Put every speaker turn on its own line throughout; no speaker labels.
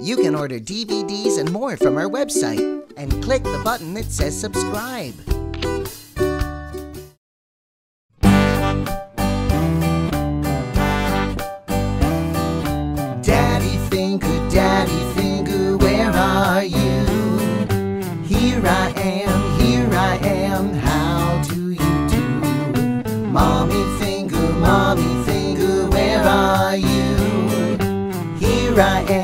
You can order DVDs and more from our website and click the button that says subscribe. Daddy Finger, Daddy Finger, where are you? Here I am, here I am, how do you do? Mommy Finger, Mommy Finger, where are you? Here I am,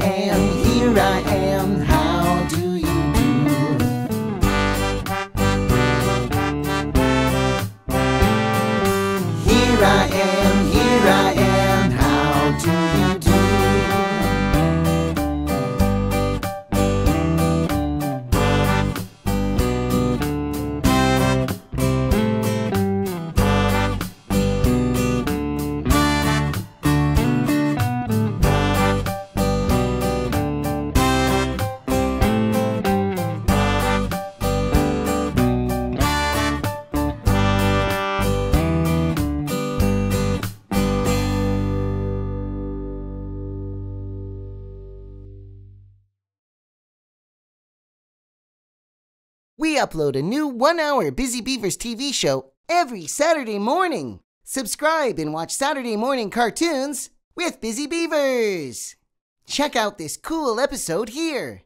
Here We upload a new one hour Busy Beavers TV show every Saturday morning. Subscribe and watch Saturday morning cartoons with Busy Beavers. Check out this cool episode here.